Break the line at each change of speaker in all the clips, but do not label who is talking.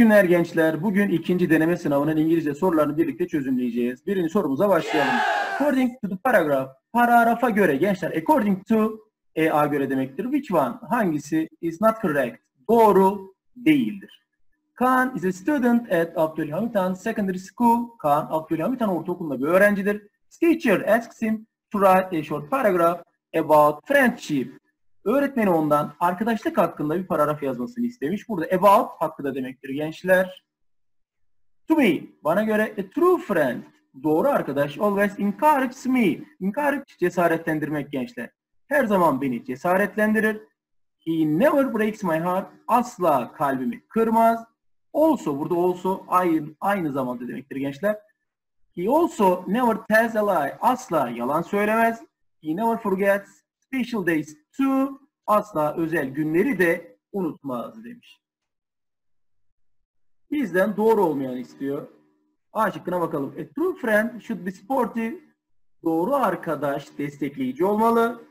günler gençler. Bugün ikinci deneme sınavının İngilizce sorularını birlikte çözümleyeceğiz. Birinci sorumuza başlayalım. According to the paragraph, paragrafa göre gençler, according to EA göre demektir. Which one? Hangisi is not correct? Doğru değildir. Kaan is a student at Abdülhamit Secondary School. Kaan Abdülhamit Han Ortaokulu'nda bir öğrencidir. His teacher asks him to write a short paragraph about friendship. Öğretmeni ondan arkadaşlık hakkında bir paragraf yazmasını istemiş. Burada about hakkında demektir gençler. To me, bana göre a true friend, doğru arkadaş always encourages me. Encourage, cesaretlendirmek gençler. Her zaman beni cesaretlendirir. He never breaks my heart, asla kalbimi kırmaz. Also, burada also aynı, aynı zamanda demektir gençler. He also never tells a lie, asla yalan söylemez. He never forgets special days to asla özel günleri de unutmaz demiş. Bizden doğru olmayan istiyor. A şıkkına bakalım. A true friend should be sportive. Doğru arkadaş destekleyici olmalı.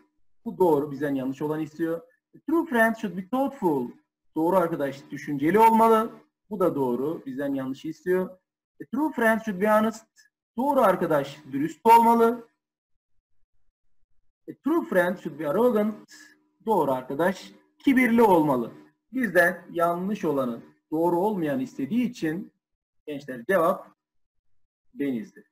Bu doğru. Bizden yanlış olan istiyor. A true friend should be thoughtful. Doğru arkadaş düşünceli olmalı. Bu da doğru. Bizden yanlış istiyor. A true friend should be honest. Doğru arkadaş dürüst olmalı. A true friend should be arrogant. Doğru arkadaş kibirli olmalı. Bizden yanlış olanı doğru olmayan istediği için gençler cevap denizdi.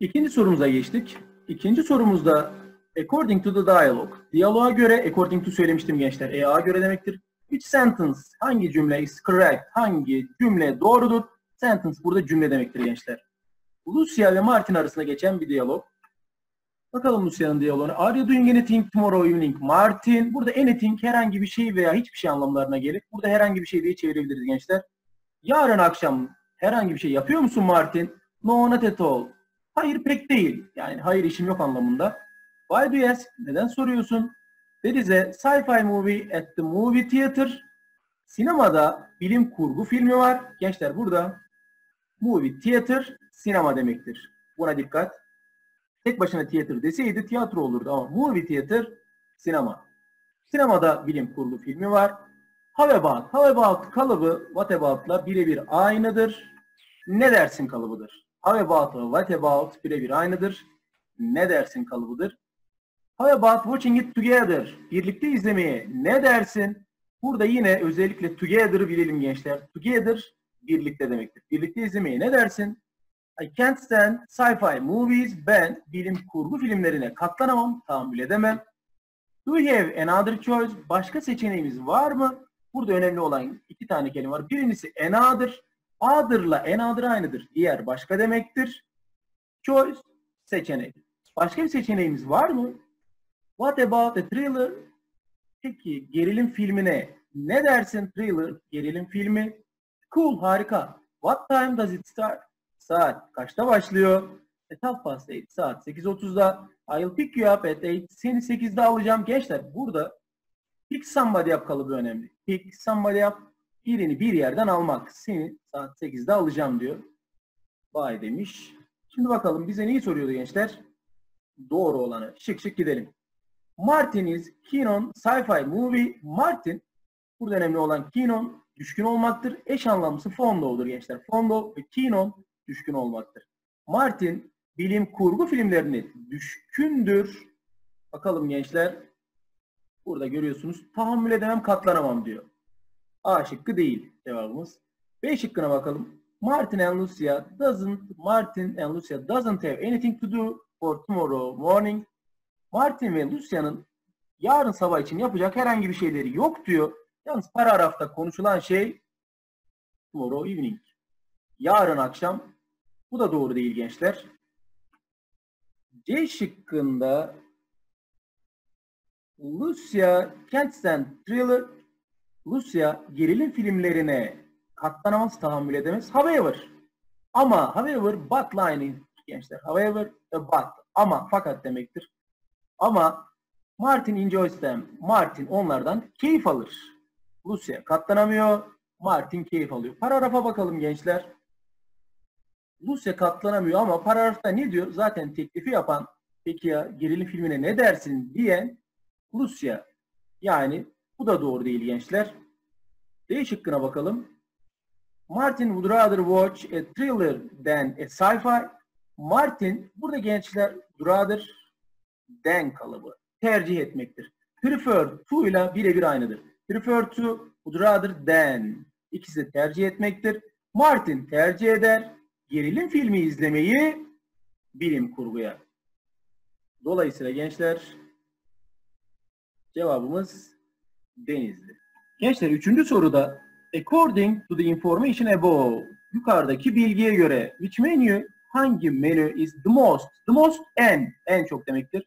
İkinci sorumuza geçtik. İkinci sorumuzda according to the dialogue. Diyaloğa göre according to söylemiştim gençler. EA göre demektir. Which sentence hangi cümle is correct? Hangi cümle doğrudur? Sentence burada cümle demektir gençler. Lucia ve Martin arasında geçen bir diyalog. Bakalım Lucia'nın diyaloğuna. Are you doing anything tomorrow evening? Martin. Burada anything herhangi bir şey veya hiçbir şey anlamlarına gelir. Burada herhangi bir şey diye çevirebiliriz gençler. Yarın akşam herhangi bir şey yapıyor musun Martin? No not at all. Hayır pek değil. Yani hayır işim yok anlamında. Why do you ask? Neden soruyorsun? There is a sci-fi movie at the movie theater. Sinemada bilim kurgu filmi var. Gençler burada movie theater sinema demektir. Buna dikkat. Tek başına tiyatro deseydi tiyatro olurdu ama movie theater sinema. Sinemada bilim kurgu filmi var. How about? How about kalıbı what about'la birebir aynıdır. Ne dersin kalıbıdır. How about what about birebir aynıdır. Ne dersin kalıbıdır. How about watching it together? Birlikte izlemeye ne dersin? Burada yine özellikle together'ı bilelim gençler. Together birlikte demektir. Birlikte izlemeye ne dersin? I can't stand sci-fi movies. Ben bilim kurgu filmlerine katlanamam, tahammül edemem. Do you have another choice? Başka seçeneğimiz var mı? Burada önemli olan iki tane kelime var. Birincisi another. Other'la another aynıdır. Diğer başka demektir. Choice seçenek. Başka bir seçeneğimiz var mı? What about a thriller? Peki gerilim filmine ne dersin thriller, gerilim filmi? Cool, harika. What time does it start? Saat kaçta başlıyor? Half past eight. Saat 8.30'da. I'll pick you up at eight. Seni 8'de alacağım. Gençler burada pick somebody up kalıbı önemli. Pick somebody up. Birini bir yerden almak. Seni saat 8'de alacağım diyor. Bye demiş. Şimdi bakalım bize neyi soruyordu gençler? Doğru olanı. Şık şık gidelim. Martin is keen on sci-fi movie. Martin burada önemli olan keen on düşkün olmaktır. Eş anlamlısı fond olur gençler. Fond ve keen on düşkün olmaktır. Martin bilim kurgu filmlerine düşkündür. Bakalım gençler. Burada görüyorsunuz. Tahammül edemem, katlanamam diyor. A şıkkı değil cevabımız. B şıkkına bakalım. Martin and Lucia doesn't Martin and Lucia doesn't have anything to do for tomorrow morning. Martin ve Lucia'nın yarın sabah için yapacak herhangi bir şeyleri yok diyor. Yalnız paragrafta konuşulan şey tomorrow evening. Yarın akşam bu da doğru değil gençler. C şıkkında Lucia Kent'ten thriller Lucia gerilim filmlerine katlanamaz, tahammül edemez. However ama however but lining gençler. However but ama fakat demektir. Ama Martin enjoys them. Martin onlardan keyif alır. Lucia katlanamıyor. Martin keyif alıyor. Paragrafa bakalım gençler. Lucia katlanamıyor ama paragrafta ne diyor? Zaten teklifi yapan peki ya gerilim filmine ne dersin diyen Lucia. Yani bu da doğru değil gençler. D şıkkına bakalım. Martin would rather watch a thriller than a sci-fi. Martin burada gençler rather than kalıbı tercih etmektir. Prefer to ile birebir aynıdır. Prefer to would rather than ikisi de tercih etmektir. Martin tercih eder gerilim filmi izlemeyi bilim kurguya. Dolayısıyla gençler cevabımız Denizli. Gençler üçüncü soruda according to the information above yukarıdaki bilgiye göre which menu hangi menü is the most the most en en çok demektir.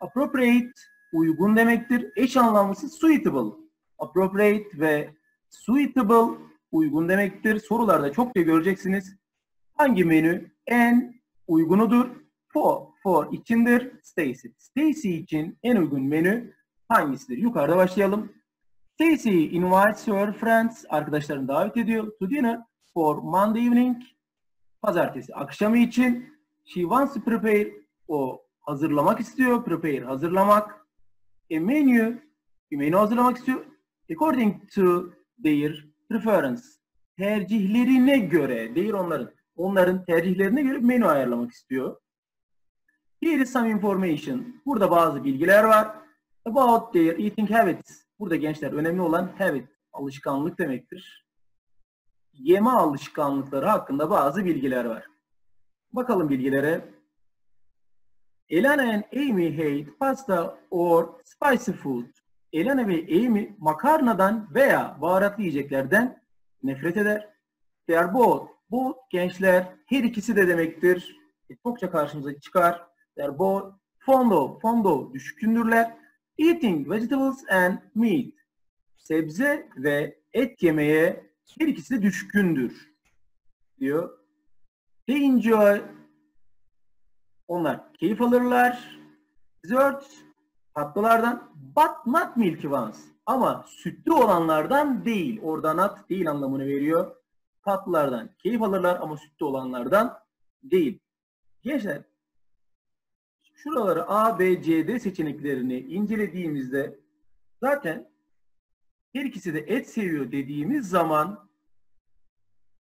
Appropriate uygun demektir. Eş anlamlısı suitable. Appropriate ve suitable uygun demektir. Sorularda çok da göreceksiniz. Hangi menü en uygunudur? For, for içindir. Stacy. Stacy için en uygun menü hangisidir? Yukarıda başlayalım. Stacy invites her friends, arkadaşlarını davet ediyor to dinner for Monday evening, pazartesi akşamı için. She wants to prepare, o hazırlamak istiyor, prepare hazırlamak. A menu, bir menü hazırlamak istiyor. According to their preference, tercihlerine göre, değil onların, onların tercihlerine göre menü ayarlamak istiyor. Here is some information. Burada bazı bilgiler var. About their eating habits. Burada gençler önemli olan habit, alışkanlık demektir. Yeme alışkanlıkları hakkında bazı bilgiler var. Bakalım bilgilere. Elena and Amy hate pasta or spicy food. Elena ve Amy makarnadan veya baharatlı yiyeceklerden nefret eder. They are both. Bu gençler her ikisi de demektir. E, çokça karşımıza çıkar. They are both fond of, fond of, düşkündürler. Eating vegetables and meat. Sebze ve et yemeye her ikisi de düşkündür. Diyor. They enjoy. Onlar keyif alırlar. Dessert tatlılardan but not milky ones. Ama sütlü olanlardan değil. Orada not değil anlamını veriyor. Tatlılardan keyif alırlar ama sütlü olanlardan değil. Gençler şuraları A, B, C, D seçeneklerini incelediğimizde zaten her ikisi de et seviyor dediğimiz zaman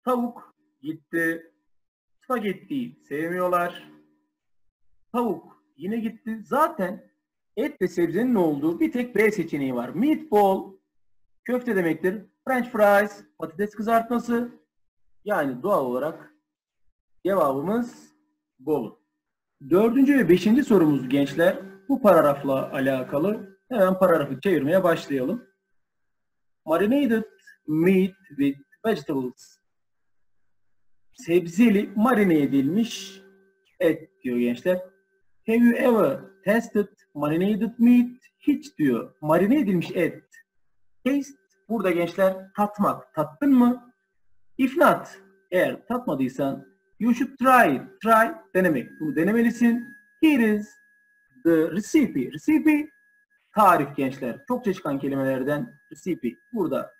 tavuk gitti, spagetti sevmiyorlar. Tavuk yine gitti. Zaten et ve sebzenin olduğu bir tek B seçeneği var. Meatball köfte demektir. French fries patates kızartması. Yani doğal olarak cevabımız Bolu. Dördüncü ve beşinci sorumuz gençler. Bu paragrafla alakalı. Hemen paragrafı çevirmeye başlayalım. Marinated meat with vegetables. Sebzeli marine edilmiş et diyor gençler. Have you ever tasted marinated meat? Hiç diyor. Marine edilmiş et. Taste burada gençler tatmak. Tattın mı? If not, eğer tatmadıysan you should try. Try denemek. Bunu denemelisin. Here is the recipe. Recipe tarif gençler. Çokça çıkan kelimelerden recipe. Burada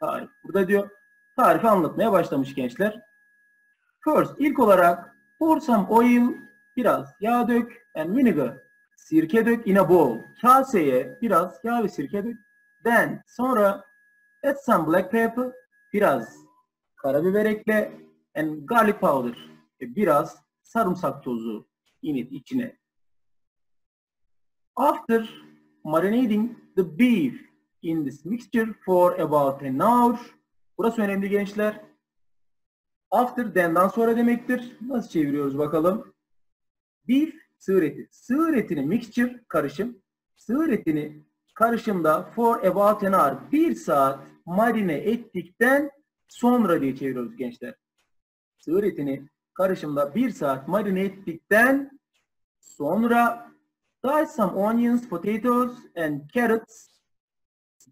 tarif. Burada diyor. Tarifi anlatmaya başlamış gençler. First, ilk olarak pour some oil, biraz yağ dök and vinegar, sirke dök in a bowl. Kaseye biraz yağ ve sirke dök. Then, sonra add some black pepper, biraz karabiber ekle and garlic powder, e, biraz sarımsak tozu in it, içine. After marinating the beef in this mixture for about an hour. Burası önemli gençler. After then'dan sonra demektir. Nasıl çeviriyoruz bakalım. Beef sığır eti. Sığır etini mixture karışım. Sığır etini karışımda for about an hour bir saat marine ettikten sonra diye çeviriyoruz gençler. Sığır etini karışımda bir saat marine ettikten sonra dice some onions, potatoes and carrots.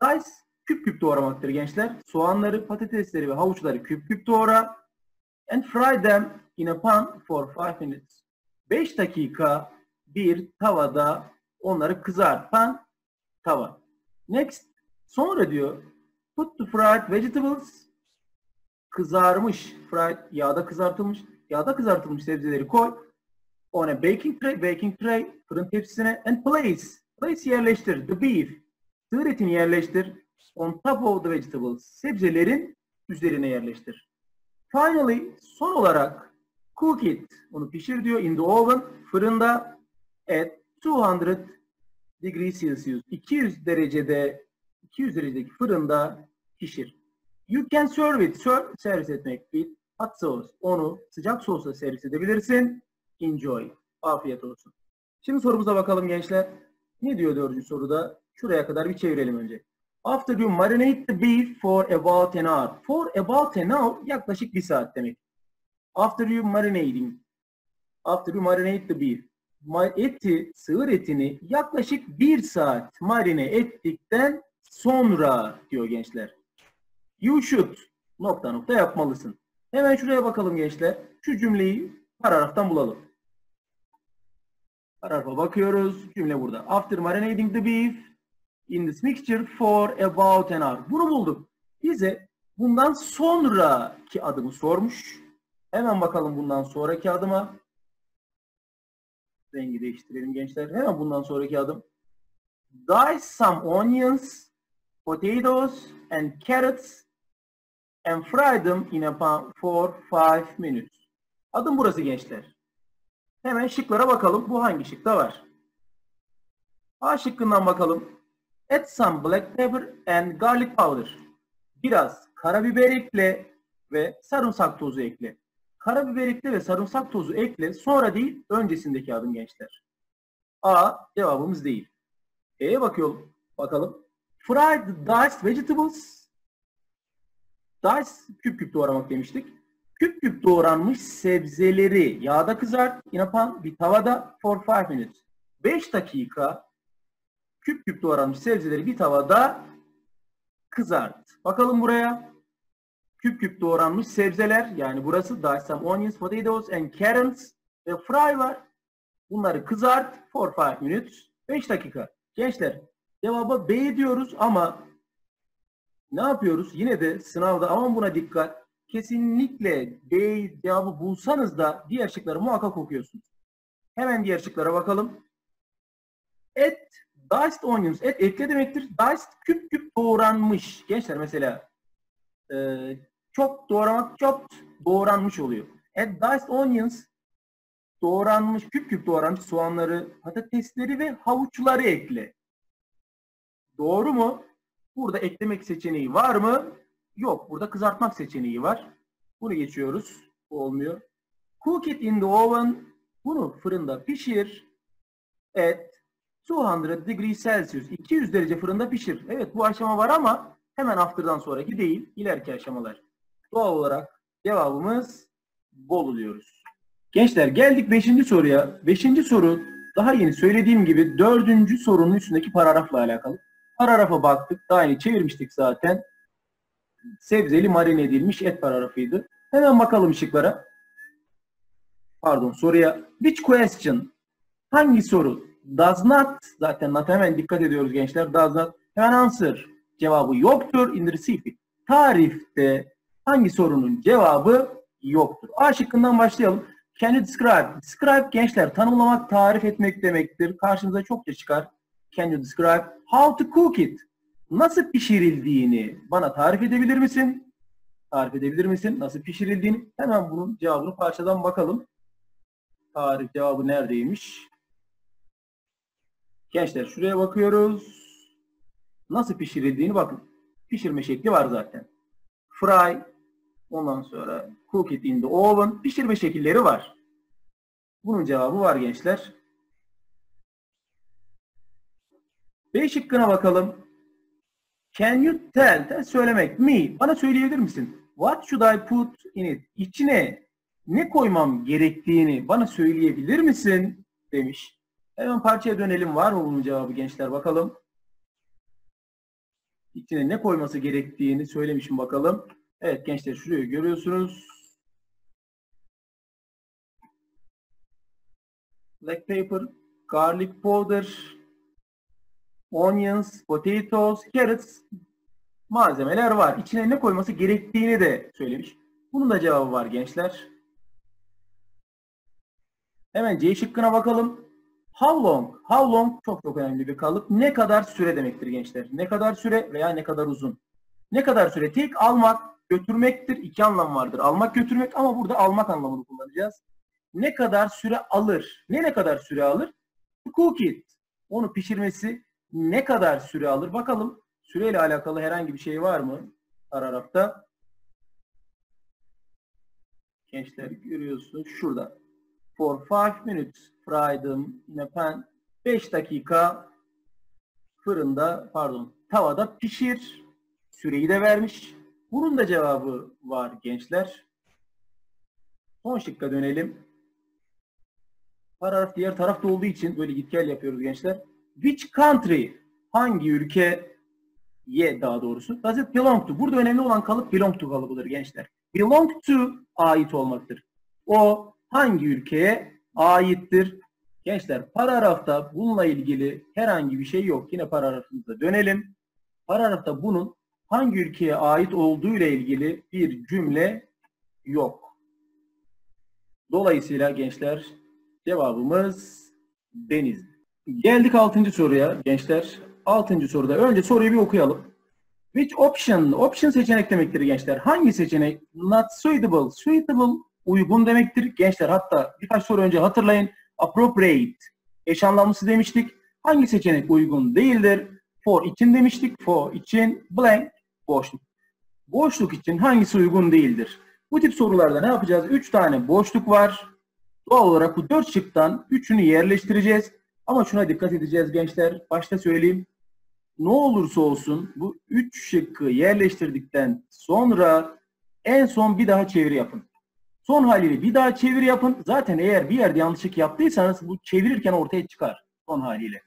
Dice küp küp doğramaktır gençler. Soğanları, patatesleri ve havuçları küp küp doğra and fry them in a pan for 5 minutes. 5 dakika bir tavada onları kızart. Pan, tava. Next. Sonra diyor put the fried vegetables kızarmış, fried yağda kızartılmış, yağda kızartılmış sebzeleri koy. On a baking tray, baking tray, fırın tepsisine and place. Place yerleştir. The beef. Sığır etini yerleştir. On top of the vegetables. Sebzelerin üzerine yerleştir. Finally, son olarak cook it. Onu pişir diyor. In the oven, fırında at 200 degrees Celsius. 200 derecede 200 derecedeki fırında pişir. You can serve it. Serve, servis etmek with hot sauce. Onu sıcak sosla servis edebilirsin. Enjoy. Afiyet olsun. Şimdi sorumuza bakalım gençler. Ne diyor dördüncü soruda? Şuraya kadar bir çevirelim önce. After you marinate the beef for about an hour. For about an hour yaklaşık bir saat demek. After you marinating. After you marinate the beef. Eti, sığır etini yaklaşık bir saat marine ettikten sonra diyor gençler. You should nokta nokta yapmalısın. Hemen şuraya bakalım gençler. Şu cümleyi paragraftan bulalım. Paragrafa bakıyoruz. Cümle burada. After marinating the beef in this mixture for about an hour. Bunu bulduk. Bize bundan sonraki adımı sormuş. Hemen bakalım bundan sonraki adıma. Rengi değiştirelim gençler. Hemen bundan sonraki adım. Dice some onions, potatoes and carrots and fry them in a pan for 5 minutes. Adım burası gençler. Hemen şıklara bakalım. Bu hangi şıkta var? A şıkkından bakalım. Add some black pepper and garlic powder. Biraz karabiber ekle ve sarımsak tozu ekle. Karabiber ekle ve sarımsak tozu ekle. Sonra değil, öncesindeki adım gençler. A cevabımız değil. E'ye bakıyorum. Bakalım. Fried diced vegetables. Dice küp küp doğramak demiştik. Küp küp doğranmış sebzeleri yağda kızart. In a pan, bir tavada for 5 minutes. 5 dakika küp küp doğranmış sebzeleri bir tavada kızart. Bakalım buraya. Küp küp doğranmış sebzeler yani burası dice some onions, potatoes and carrots ve fry var. Bunları kızart for 5 minutes. 5 dakika. Gençler cevaba B diyoruz ama ne yapıyoruz? Yine de sınavda aman buna dikkat. Kesinlikle B cevabı bulsanız da diğer şıkları muhakkak okuyorsunuz. Hemen diğer şıklara bakalım. Et, diced onions. Et ekle demektir. Diced küp küp doğranmış. Gençler mesela e, çok doğramak çok doğranmış oluyor. Et diced onions doğranmış, küp küp doğranmış soğanları, patatesleri ve havuçları ekle. Doğru mu? Burada eklemek seçeneği var mı? Yok. Burada kızartmak seçeneği var. Bunu geçiyoruz. Olmuyor. Cook it in the oven. Bunu fırında pişir. At 200 degrees Celsius. 200 derece fırında pişir. Evet bu aşama var ama hemen after'dan sonraki değil. ileriki aşamalar. Doğal olarak cevabımız bol oluyoruz. Gençler geldik 5. soruya. 5. soru daha yeni söylediğim gibi 4. sorunun üstündeki paragrafla alakalı. Paragrafa baktık. Daha yeni çevirmiştik zaten. Sebzeli marine edilmiş et paragrafıydı. Hemen bakalım şıklara. Pardon soruya. Which question? Hangi soru? Does not. Zaten not hemen dikkat ediyoruz gençler. Does not. Hemen answer. Cevabı yoktur. In the receipt. Tarifte hangi sorunun cevabı yoktur? A şıkkından başlayalım. Can you describe? Describe gençler tanımlamak, tarif etmek demektir. Karşımıza çokça çıkar. Can you describe how to cook it? Nasıl pişirildiğini bana tarif edebilir misin? Tarif edebilir misin? Nasıl pişirildiğini? Hemen bunun cevabını parçadan bakalım. Tarif cevabı neredeymiş? Gençler şuraya bakıyoruz. Nasıl pişirildiğini bakın. Pişirme şekli var zaten. Fry, ondan sonra cook it in the oven. Pişirme şekilleri var. Bunun cevabı var gençler. B şıkkına bakalım. Can you tell, tell söylemek, me, bana söyleyebilir misin? What should I put in it? İçine ne koymam gerektiğini bana söyleyebilir misin? Demiş. Hemen parçaya dönelim. Var mı bunun cevabı gençler bakalım. İçine ne koyması gerektiğini söylemişim bakalım. Evet gençler şurayı görüyorsunuz. Black pepper, garlic powder, onions, potatoes, carrots malzemeler var. İçine ne koyması gerektiğini de söylemiş. Bunun da cevabı var gençler. Hemen C şıkkına bakalım. How long? How long çok çok önemli bir kalıp. Ne kadar süre demektir gençler. Ne kadar süre veya ne kadar uzun. Ne kadar süre? Take almak. götürmektir. İki anlam vardır. Almak götürmek ama burada almak anlamını kullanacağız. Ne kadar süre alır? Ne ne kadar süre alır? Cook it. Onu pişirmesi ne kadar süre alır? Bakalım süreyle alakalı herhangi bir şey var mı paragrafta? Gençler görüyorsunuz şurada. For five minutes fried in a pan. 5 dakika fırında pardon tavada pişir. Süreyi de vermiş. Bunun da cevabı var gençler. Son şıkka dönelim. Paragraf diğer tarafta olduğu için böyle git gel yapıyoruz gençler. Which country? Hangi ülke? Ye daha doğrusu. Does it belong to? Burada önemli olan kalıp belong to kalıbıdır gençler. Belong to ait olmaktır. O hangi ülkeye aittir? Gençler paragrafta bununla ilgili herhangi bir şey yok. Yine paragrafımıza dönelim. Paragrafta bunun hangi ülkeye ait olduğu ile ilgili bir cümle yok. Dolayısıyla gençler cevabımız deniz. Geldik 6. soruya gençler. 6. soruda önce soruyu bir okuyalım. Which option? Option seçenek demektir gençler. Hangi seçenek? Not suitable. Suitable uygun demektir. Gençler hatta birkaç soru önce hatırlayın. Appropriate. Eş anlamlısı demiştik. Hangi seçenek uygun değildir? For için demiştik. For için blank boşluk. Boşluk için hangisi uygun değildir? Bu tip sorularda ne yapacağız? 3 tane boşluk var. Doğal olarak bu 4 şıktan 3'ünü yerleştireceğiz. Ama şuna dikkat edeceğiz gençler. Başta söyleyeyim. Ne olursa olsun bu 3 şıkkı yerleştirdikten sonra en son bir daha çeviri yapın. Son haliyle bir daha çeviri yapın. Zaten eğer bir yerde yanlışlık yaptıysanız bu çevirirken ortaya çıkar son haliyle.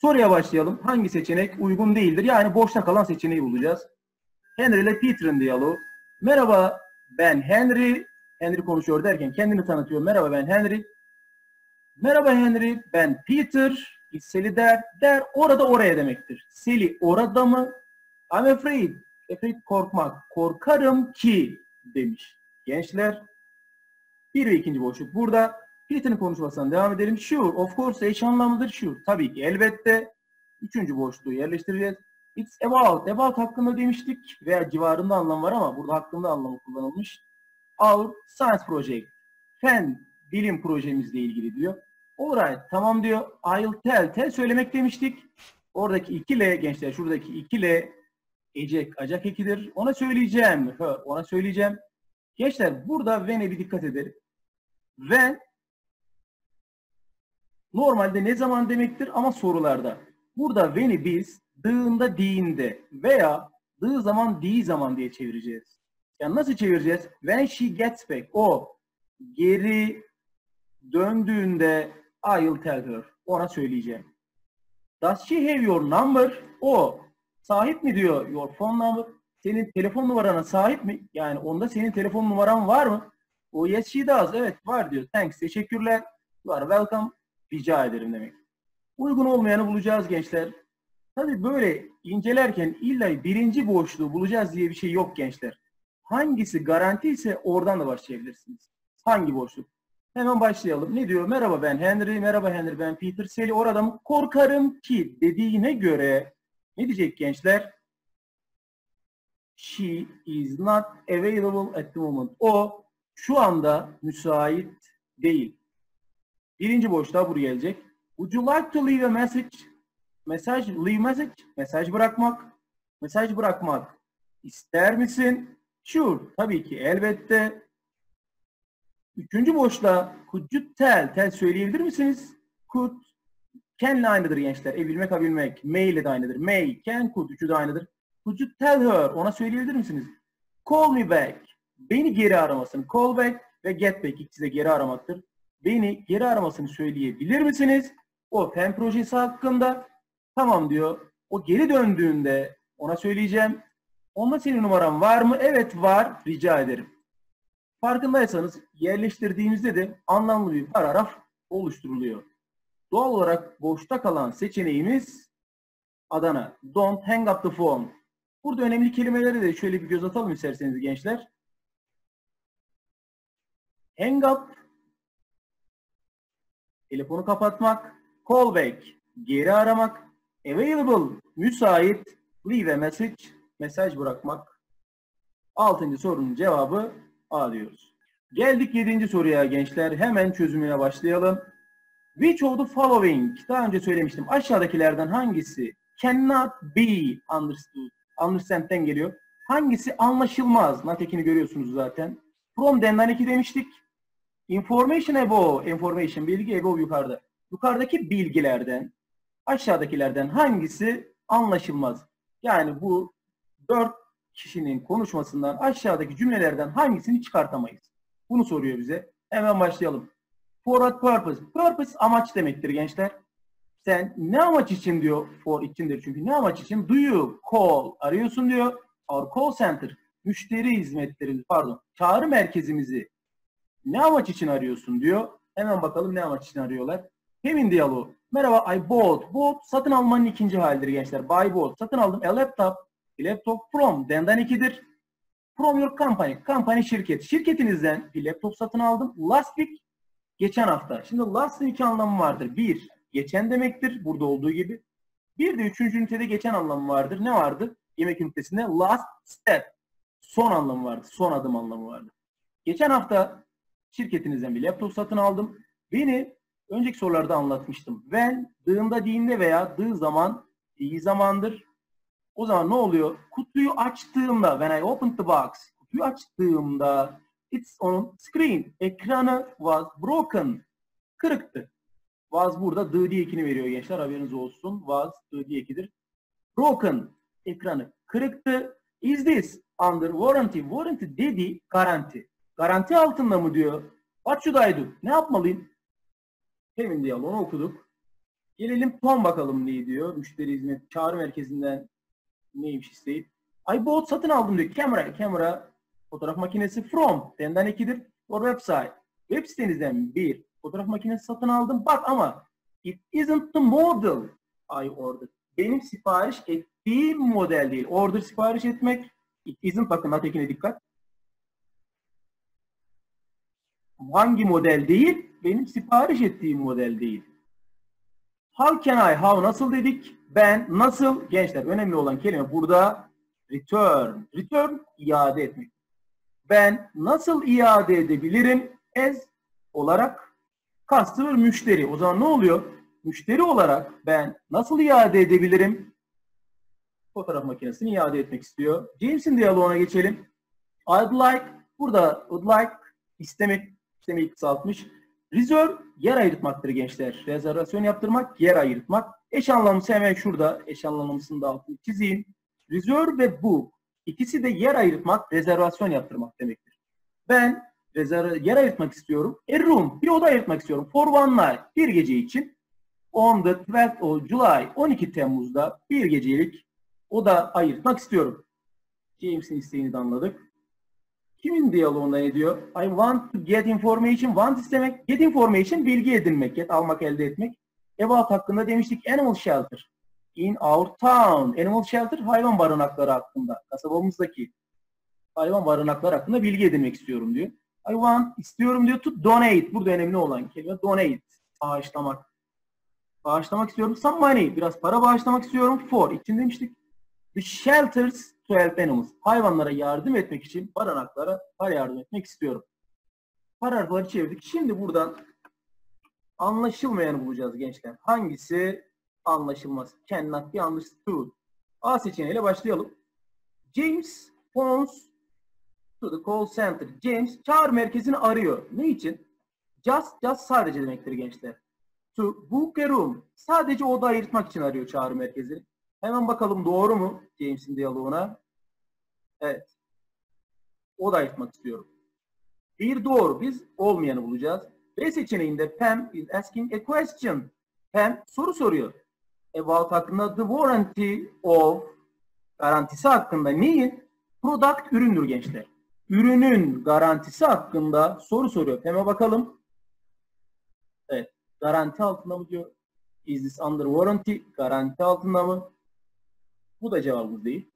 Soruya başlayalım. Hangi seçenek uygun değildir? Yani boşta kalan seçeneği bulacağız. Henry ile Peter'ın diyaloğu. Merhaba ben Henry. Henry konuşuyor derken kendini tanıtıyor. Merhaba ben Henry. Merhaba Henry ben Peter. Seli der. Der orada oraya demektir. Seli orada mı? I'm afraid. Afraid korkmak. Korkarım ki demiş. Gençler bir ve ikinci boşluk burada. Peter'ın konuşmasından devam edelim. Sure, of course eş anlamlıdır sure. Tabii ki elbette. Üçüncü boşluğu yerleştireceğiz. It's about. About hakkında demiştik veya civarında anlam var ama burada hakkında anlamı kullanılmış. Our science project. Fen bilim projemizle ilgili diyor. Alright tamam diyor. I'll tell. Tell söylemek demiştik. Oradaki iki L gençler şuradaki iki L ecek, acak ekidir. Ona söyleyeceğim. Ona söyleyeceğim. Gençler burada when'e bir dikkat edelim. When normalde ne zaman demektir ama sorularda. Burada when'i biz dığında diğinde veya dığı zaman diği zaman diye çevireceğiz. Yani nasıl çevireceğiz? When she gets back. O geri döndüğünde I'll tell her. Ona söyleyeceğim. Does she have your number? O sahip mi diyor your phone number? Senin telefon numarana sahip mi? Yani onda senin telefon numaran var mı? O yes she does. Evet var diyor. Thanks. Teşekkürler. You are welcome. Rica ederim demek. Uygun olmayanı bulacağız gençler. Tabii böyle incelerken illa birinci boşluğu bulacağız diye bir şey yok gençler. Hangisi garanti ise oradan da başlayabilirsiniz. Hangi boşluk? Hemen başlayalım. Ne diyor? Merhaba ben Henry, merhaba Henry ben Peter. Seli orada mı? Korkarım ki dediğine göre ne diyecek gençler? She is not available at the moment. O şu anda müsait değil. Birinci boşluğa buraya gelecek. Would you like to leave a message? Mesaj, leave message. Mesaj bırakmak. Mesaj bırakmak. İster misin? Sure. Tabii ki. Elbette. Üçüncü boşluğa you tell? Tell söyleyebilir misiniz? Could. Can'le aynıdır gençler. E bilmek, ha bilmek. May ile de aynıdır. May, can, could. Üçü de aynıdır. Could you her? Ona söyleyebilir misiniz? Call me back. Beni geri aramasını. Call back ve get back. İkisi de geri aramaktır. Beni geri aramasını söyleyebilir misiniz? O fen projesi hakkında. Tamam diyor. O geri döndüğünde ona söyleyeceğim. Onda senin numaran var mı? Evet var. Rica ederim. Farkındaysanız yerleştirdiğimizde de anlamlı bir paragraf oluşturuluyor. Doğal olarak boşta kalan seçeneğimiz Adana. Don't hang up the phone. Burada önemli kelimelere de şöyle bir göz atalım isterseniz gençler. Hang up telefonu kapatmak, call back geri aramak, available müsait, leave a message mesaj bırakmak. Altıncı sorunun cevabı A diyoruz. Geldik yedinci soruya gençler. Hemen çözümüne başlayalım. Which of the following, daha önce söylemiştim, aşağıdakilerden hangisi cannot be understood, understand'den geliyor. Hangisi anlaşılmaz? Natekini görüyorsunuz zaten. From denilen iki demiştik. Information above, information, bilgi above yukarıda. Yukarıdaki bilgilerden, aşağıdakilerden hangisi anlaşılmaz? Yani bu dört kişinin konuşmasından aşağıdaki cümlelerden hangisini çıkartamayız? Bunu soruyor bize. Hemen başlayalım. For what purpose? Purpose amaç demektir gençler. Sen ne amaç için diyor, for içindir çünkü ne amaç için? Do you call, arıyorsun diyor. Our call center, müşteri hizmetlerimiz, pardon, çağrı merkezimizi ne amaç için arıyorsun diyor. Hemen bakalım ne amaç için arıyorlar. Kevin diyaloğu. Merhaba, I bought. Bought, satın almanın ikinci halidir gençler. Buy bought, satın aldım. A laptop, laptop from, denden ikidir. From your company, company şirket. Şirketinizden bir laptop satın aldım. Last week, geçen hafta. Şimdi last'ın iki anlamı vardır. Bir, geçen demektir, burada olduğu gibi. Bir de üçüncü ünitede geçen anlamı vardır. Ne vardır? Yemek ünitesinde last step. Son anlamı vardır. Son adım anlamı vardır. Geçen hafta şirketinizden bir laptop satın aldım. Beni önceki sorularda anlatmıştım. When, dığında, diğinde veya dığı zaman iyi zamandır. O zaman ne oluyor? Kutuyu açtığımda, when I opened the box, kutuyu açtığımda it's on screen. Ekranı was broken. Kırıktı. Was burada dı diye ekini veriyor gençler. Haberiniz olsun. Was dı diye ekidir. Broken. Ekranı kırıktı. Is this under warranty? Warranty dedi garanti. Garanti altında mı diyor? What should I do? Ne yapmalıyım? Demin diyaloğunu okuduk. Gelelim Tom bakalım ne diyor. Müşteri hizmet çağrı merkezinden neymiş isteyip. I bought satın aldım diyor. Camera, camera fotoğraf makinesi from. Benden ikidir. Or website. Web sitenizden bir fotoğraf makinesi satın aldım. Bak ama it isn't the model I ordered. Benim sipariş ettiğim model değil. Order sipariş etmek. It isn't bakın hatekine dikkat. Hangi model değil? Benim sipariş ettiğim model değil. How can I? How nasıl dedik? Ben nasıl? Gençler önemli olan kelime burada return. Return iade etmek. Ben nasıl iade edebilirim? As olarak customer müşteri. O zaman ne oluyor? Müşteri olarak ben nasıl iade edebilirim? Fotoğraf makinesini iade etmek istiyor. James'in diyaloğuna geçelim. I'd like, burada would like istemek, istemeyi kısaltmış. Reserve yer ayırtmaktır gençler. Rezervasyon yaptırmak, yer ayırtmak. Eş anlamlısı hemen şurada. Eş anlamlısını da altını çizeyim. Reserve ve book. İkisi de yer ayırtmak, rezervasyon yaptırmak demektir. Ben rezerv yer ayırtmak istiyorum. A room, bir oda ayırtmak istiyorum. For one night, bir gece için. On the 12th of July, 12 Temmuz'da bir gecelik oda ayırtmak istiyorum. James'in isteğini de anladık. Kimin diyaloğunda ne diyor? I want to get information. Want istemek. Get information bilgi edinmek. Get almak, elde etmek. About hakkında demiştik. Animal shelter. In our town. Animal shelter hayvan barınakları hakkında. Kasabamızdaki hayvan barınakları hakkında bilgi edinmek istiyorum diyor. I want istiyorum diyor. To donate. Burada önemli olan kelime donate. Bağışlamak. Bağışlamak istiyorum. Some money. Biraz para bağışlamak istiyorum. For. için demiştik. The shelters to help animals. Hayvanlara yardım etmek için barınaklara para yardım etmek istiyorum. Paragrafları çevirdik. Şimdi buradan anlaşılmayanı bulacağız gençler. Hangisi anlaşılmaz? Cannot be understood. A seçeneğiyle başlayalım. James phones to the call center. James çağrı merkezini arıyor. Ne için? Just, just sadece demektir gençler. To book a room. Sadece oda ayırtmak için arıyor çağrı merkezini. Hemen bakalım doğru mu James'in diyaloğuna? Evet. Oda ayırtmak istiyorum. Bir doğru. Biz olmayanı bulacağız. B seçeneğinde Pam is asking a question. Pam soru soruyor. About hakkında the warranty of garantisi hakkında neyin? Product üründür gençler. Ürünün garantisi hakkında soru soruyor. Pam'e bakalım. Evet. Garanti altında mı diyor? Is this under warranty? Garanti altında mı? Bu da cevabımız değil.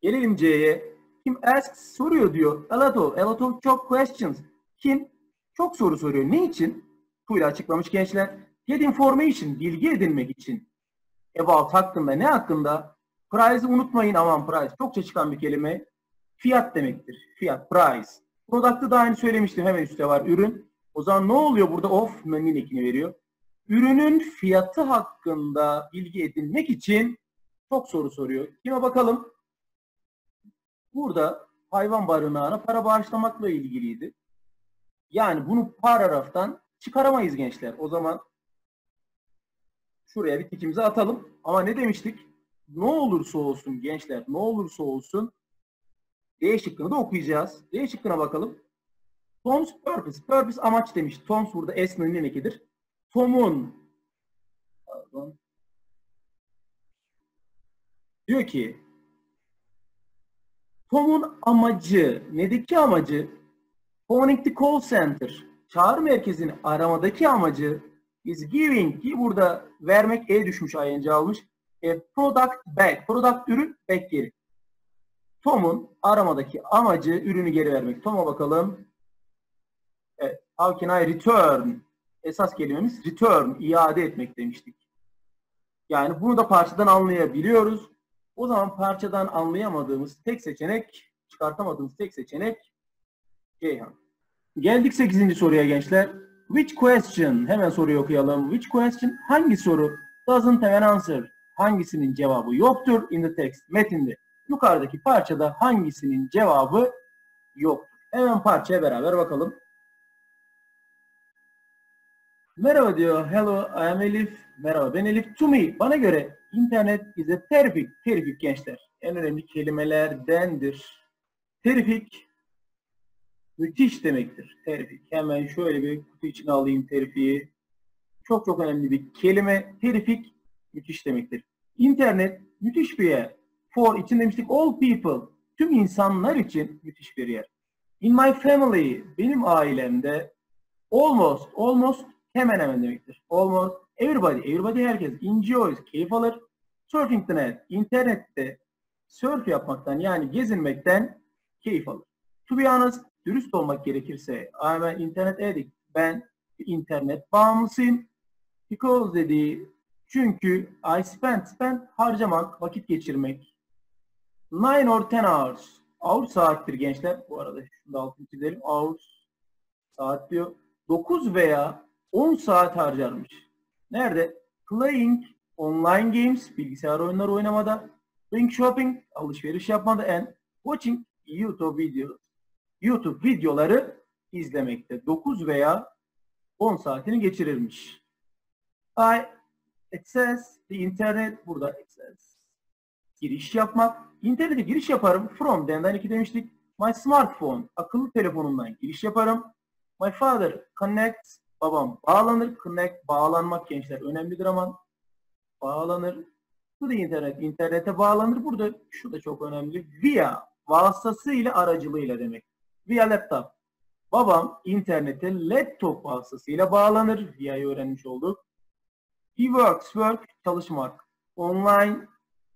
Gelelim C'ye. Kim asks soruyor diyor. A lot of, a lot of çok questions. Kim? Çok soru soruyor. Ne için? Buyla açıklamış gençler. Get information, bilgi edinmek için. About hakkında, ne hakkında? Price'ı unutmayın aman price. Çokça çıkan bir kelime. Fiyat demektir. Fiyat, price. Product'ı da aynı söylemiştim. Hemen üstte var ürün. O zaman ne oluyor burada? Of ekini veriyor. Ürünün fiyatı hakkında bilgi edinmek için çok soru soruyor. Kime bakalım? Burada hayvan barınağına para bağışlamakla ilgiliydi. Yani bunu paragraftan çıkaramayız gençler. O zaman şuraya bir tikimizi atalım. Ama ne demiştik? Ne olursa olsun gençler, ne olursa olsun D şıkkını da okuyacağız. D şıkkına bakalım. Tom's purpose. Purpose amaç demiş. Tom's burada S mümin ekidir. Tom'un pardon. Diyor ki Tom'un amacı, nedeki amacı phoning the call center. Çağrı merkezini aramadaki amacı is giving ki burada vermek e düşmüş ING almış. E, product back. Product ürün back geri. Tom'un aramadaki amacı ürünü geri vermek. Tom'a bakalım. Evet. How can I return? Esas kelimemiz return, iade etmek demiştik. Yani bunu da parçadan anlayabiliyoruz. O zaman parçadan anlayamadığımız tek seçenek, çıkartamadığımız tek seçenek Ceyhan. Geldik 8. soruya gençler. Which question? Hemen soruyu okuyalım. Which question? Hangi soru? Doesn't have an answer. Hangisinin cevabı yoktur in the text? Metinde. Yukarıdaki parçada hangisinin cevabı yoktur? Hemen parçaya beraber bakalım. Merhaba diyor. Hello, I am Elif. Merhaba ben Elif. To me, bana göre internet is a terrific. Terrific gençler. En önemli kelimelerdendir. Terrific müthiş demektir. Terrific. Hemen şöyle bir kutu içine alayım terrific'i. Çok çok önemli bir kelime. Terrific müthiş demektir. İnternet müthiş bir yer. For için demiştik all people. Tüm insanlar için müthiş bir yer. In my family, benim ailemde almost, almost hemen hemen demektir. Almost everybody, everybody herkes enjoys, keyif alır. Surfing the net, internette surf yapmaktan yani gezinmekten keyif alır. To be honest, dürüst olmak gerekirse I'm an internet addict. Ben internet bağımlısıyım. Because dediği çünkü I spend, spend harcamak, vakit geçirmek. 9 or 10 hours. Hour saattir gençler. Bu arada şunu da altını çizelim. Hours saat diyor. 9 veya 10 saat harcarmış. Nerede? Playing online games, bilgisayar oyunları oynamada. Doing shopping, alışveriş yapmada. And watching YouTube videos. YouTube videoları izlemekte. 9 veya 10 saatini geçirirmiş. I access the internet burada access. Giriş yapmak. İnternete giriş yaparım. From denden iki demiştik. My smartphone akıllı telefonumdan giriş yaparım. My father connects babam bağlanır. Connect bağlanmak gençler önemlidir ama bağlanır. Bu da internet. internete bağlanır. Burada şu da çok önemli. Via vasıtasıyla aracılığıyla demek. Via laptop. Babam internete laptop vasıtasıyla bağlanır. Via'yı öğrenmiş olduk. He works, work, çalışmak. Online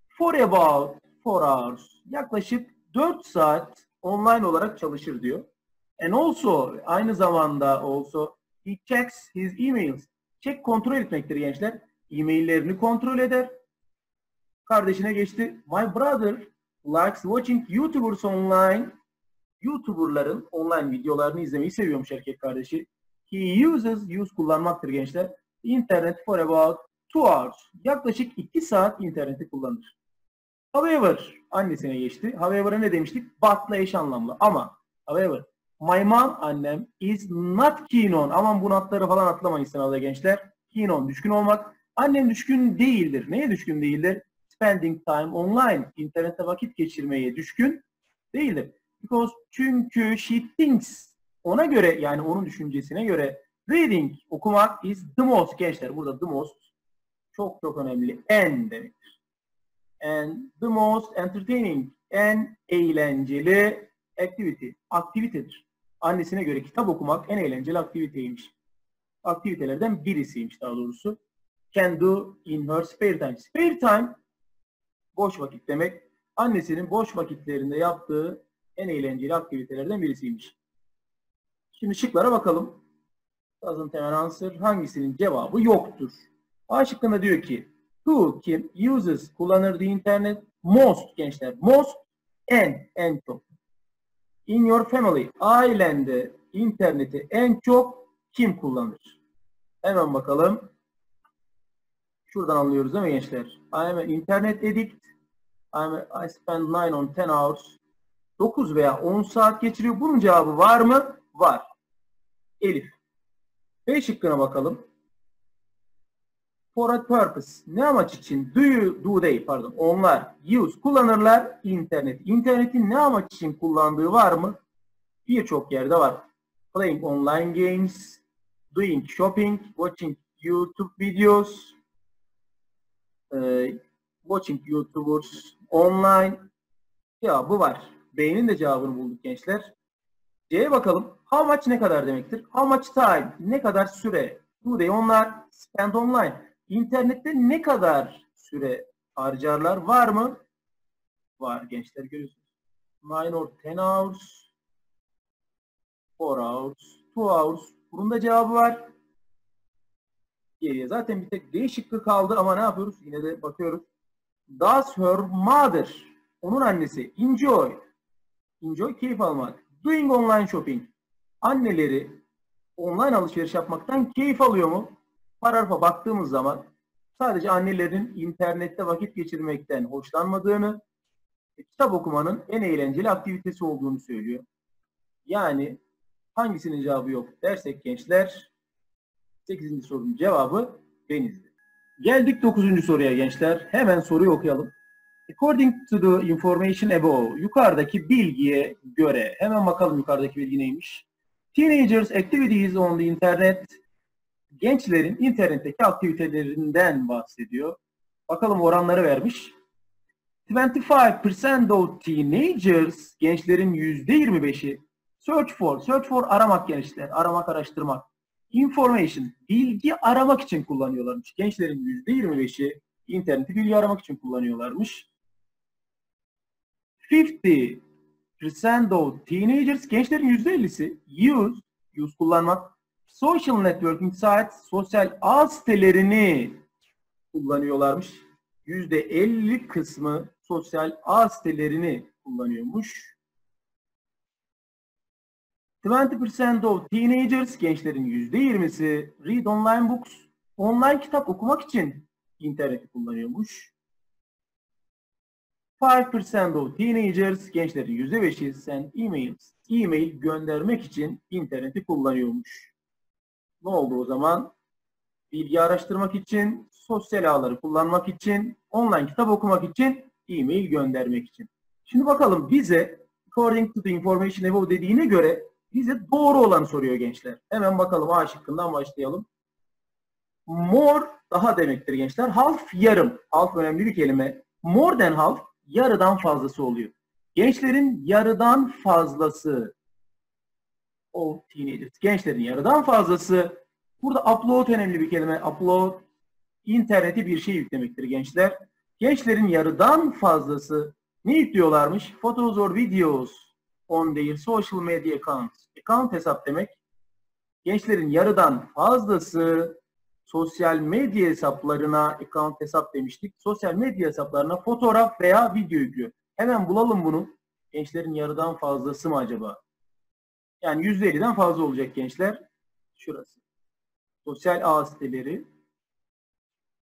for about 4 hours. Yaklaşık 4 saat online olarak çalışır diyor. And also, aynı zamanda also, he checks his emails. Check kontrol etmektir gençler. E-maillerini kontrol eder. Kardeşine geçti. My brother likes watching YouTubers online. YouTuber'ların online videolarını izlemeyi seviyormuş erkek kardeşi. He uses, use kullanmaktır gençler. Internet for about 2 hours. Yaklaşık 2 saat interneti kullanır. However, annesine geçti. However'a ne demiştik? But'la eş anlamlı. Ama, however, my mom, annem, is not keen on. Aman bu notları falan atlamayın sınavda gençler. Keen on, düşkün olmak. Annem düşkün değildir. Neye düşkün değildir? Spending time online. İnternette vakit geçirmeye düşkün değildir. Because çünkü she thinks ona göre yani onun düşüncesine göre reading okumak is the most gençler. Burada the most çok çok önemli. En demektir. And the most entertaining en eğlenceli activity. Aktivitedir. Annesine göre kitap okumak en eğlenceli aktiviteymiş. Aktivitelerden birisiymiş daha doğrusu. Can do in her spare time. Spare time boş vakit demek. Annesinin boş vakitlerinde yaptığı en eğlenceli aktivitelerden birisiymiş. Şimdi şıklara bakalım. Doesn't have an answer. Hangisinin cevabı yoktur? A şıkkında diyor ki Who kim uses kullanır the internet Most gençler. Most en en çok. In your family. Ailende interneti en çok kim kullanır? Hemen bakalım. Şuradan anlıyoruz değil mi gençler? I am an internet addict. I'm a, I spend 9 on 10 hours. 9 veya 10 saat geçiriyor. Bunun cevabı var mı? Var. Elif. B şıkkına bakalım. For a purpose. Ne amaç için? Do you, do they, pardon. Onlar use, kullanırlar internet. İnternetin ne amaç için kullandığı var mı? Birçok yerde var. Playing online games, doing shopping, watching YouTube videos, e, watching YouTubers online cevabı var. B'nin de cevabını bulduk gençler. C'ye bakalım. How much ne kadar demektir? How much time? Ne kadar süre? Do they onlar spend online. İnternette ne kadar süre harcarlar? Var mı? Var gençler görüyorsunuz. 9 or 10 hours. 4 hours. 2 hours. Bunun da cevabı var. Geriye zaten bir tek D şıkkı kaldı ama ne yapıyoruz? Yine de bakıyoruz. Does her mother, onun annesi, enjoy, enjoy keyif almak. Doing online shopping, anneleri online alışveriş yapmaktan keyif alıyor mu? Paragrafa baktığımız zaman sadece annelerin internette vakit geçirmekten hoşlanmadığını, kitap okumanın en eğlenceli aktivitesi olduğunu söylüyor. Yani hangisinin cevabı yok dersek gençler 8. sorunun cevabı denizdi. Geldik 9. soruya gençler. Hemen soruyu okuyalım. According to the information above, yukarıdaki bilgiye göre, hemen bakalım yukarıdaki bilgi neymiş? Teenagers activities on the internet, gençlerin internetteki aktivitelerinden bahsediyor. Bakalım oranları vermiş. 25% of teenagers, gençlerin %25'i search for, search for aramak gençler, aramak, araştırmak. Information, bilgi aramak için kullanıyorlarmış. Gençlerin %25'i interneti bilgi aramak için kullanıyorlarmış. 50% of teenagers, gençlerin %50'si use, use kullanmak, social networking sites, sosyal ağ sitelerini kullanıyorlarmış. %50 kısmı sosyal ağ sitelerini kullanıyormuş. 20% of teenagers, gençlerin %20'si read online books, online kitap okumak için interneti kullanıyormuş. 5% of teenagers, gençlerin %5'i send emails, e-mail göndermek için interneti kullanıyormuş. Ne oldu o zaman? Bilgi araştırmak için, sosyal ağları kullanmak için, online kitap okumak için, e-mail göndermek için. Şimdi bakalım bize according to the information above dediğine göre bize doğru olanı soruyor gençler. Hemen bakalım A şıkkından başlayalım. More daha demektir gençler. Half yarım. Half önemli bir kelime. More than half yarıdan fazlası oluyor. Gençlerin yarıdan fazlası o teenagers. Gençlerin yarıdan fazlası. Burada upload önemli bir kelime. Upload internete bir şey yüklemektir gençler. Gençlerin yarıdan fazlası ne yüklüyorlarmış? Photos or videos on their social media accounts. Account hesap demek. Gençlerin yarıdan fazlası sosyal medya hesaplarına account hesap demiştik. Sosyal medya hesaplarına fotoğraf veya video yüklüyor. Hemen bulalım bunu. Gençlerin yarıdan fazlası mı acaba? Yani %50'den fazla olacak gençler. Şurası. Sosyal ağ siteleri.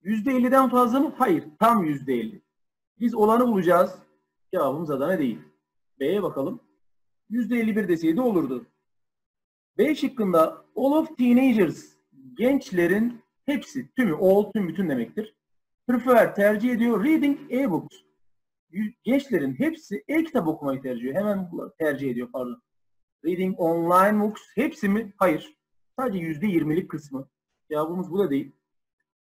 %50'den fazla mı? Hayır. Tam %50. Biz olanı bulacağız. Cevabımız Adana değil. B'ye bakalım. %51 deseydi olurdu. B şıkkında all of teenagers gençlerin hepsi, tümü, all tüm bütün demektir. Prefer tercih ediyor. Reading e-books. Gençlerin hepsi e-kitap okumayı tercih ediyor. Hemen tercih ediyor pardon. Reading online books hepsi mi? Hayır. Sadece %20'lik kısmı. Cevabımız bu da değil.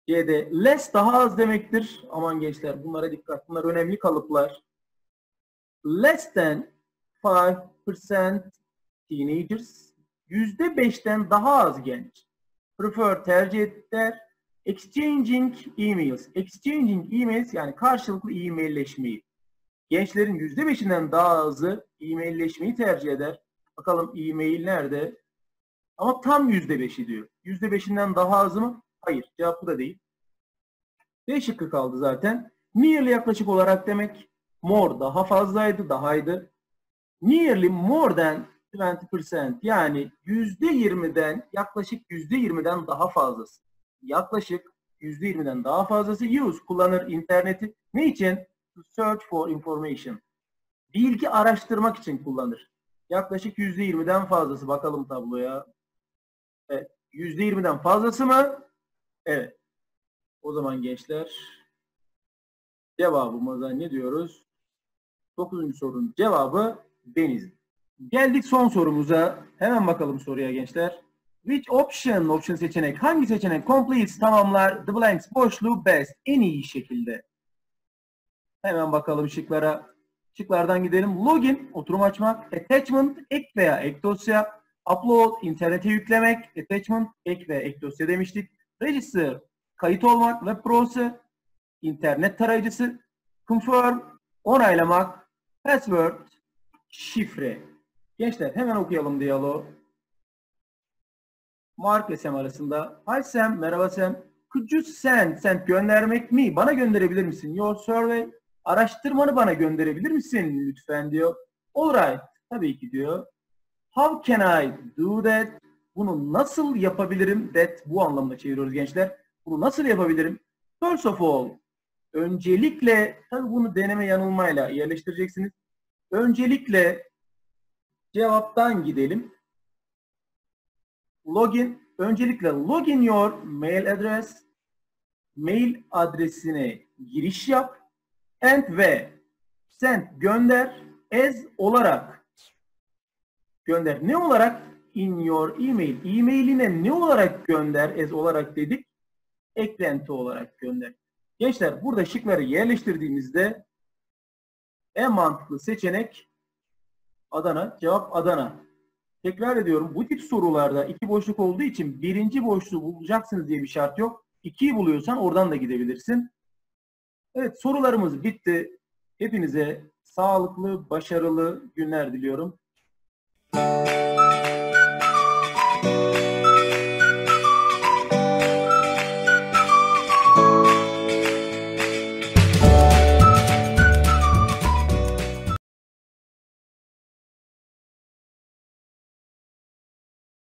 C'de less daha az demektir. Aman gençler bunlara dikkat. Bunlar önemli kalıplar. Less than 5% teenagers %5'ten daha az genç. Prefer tercih eder. Exchanging emails. Exchanging emails yani karşılıklı e-mailleşmeyi. Gençlerin %5'inden daha azı e-mailleşmeyi tercih eder. Bakalım e-mail nerede? Ama tam %5'i diyor. %5'inden daha az mı? Hayır. Cevap da değil. D şıkkı kaldı zaten. Nearly yaklaşık olarak demek. More daha fazlaydı, dahaydı. Nearly more than 20% yani %20'den yaklaşık %20'den daha fazlası. Yaklaşık %20'den daha fazlası use kullanır interneti. Ne için? To search for information. Bilgi araştırmak için kullanır. Yaklaşık %20'den fazlası. Bakalım tabloya. Evet. %20'den fazlası mı? Evet. O zaman gençler cevabımıza ne diyoruz? 9. sorunun cevabı deniz. Geldik son sorumuza. Hemen bakalım soruya gençler. Which option, option seçenek, hangi seçenek completes tamamlar the blanks boşluğu best, en iyi şekilde? Hemen bakalım şıklara. Şıklardan gidelim. Login, oturum açmak. Attachment, ek veya ek dosya. Upload, internete yüklemek. Attachment, ek veya ek dosya demiştik. Register, kayıt olmak. Web browser, internet tarayıcısı. Confirm, onaylamak. Password, şifre. Gençler hemen okuyalım diyaloğu. Mark ve Sam arasında. Hi Sam, merhaba Sam. Could you send, send göndermek mi? Bana gönderebilir misin? Your survey, araştırmanı bana gönderebilir misin lütfen diyor. Alright, tabii ki diyor. How can I do that? Bunu nasıl yapabilirim? That bu anlamda çeviriyoruz gençler. Bunu nasıl yapabilirim? First of all, öncelikle, tabii bunu deneme yanılmayla yerleştireceksiniz. Öncelikle cevaptan gidelim. Login, öncelikle login your mail address, mail adresine giriş yap and ve send gönder as olarak gönder. Ne olarak? In your email. E-mailine ne olarak gönder as olarak dedik? Eklenti olarak gönder. Gençler burada şıkları yerleştirdiğimizde en mantıklı seçenek Adana. Cevap Adana. Tekrar ediyorum bu tip sorularda iki boşluk olduğu için birinci boşluğu bulacaksınız diye bir şart yok. İkiyi buluyorsan oradan da gidebilirsin. Evet sorularımız bitti. Hepinize sağlıklı, başarılı günler diliyorum.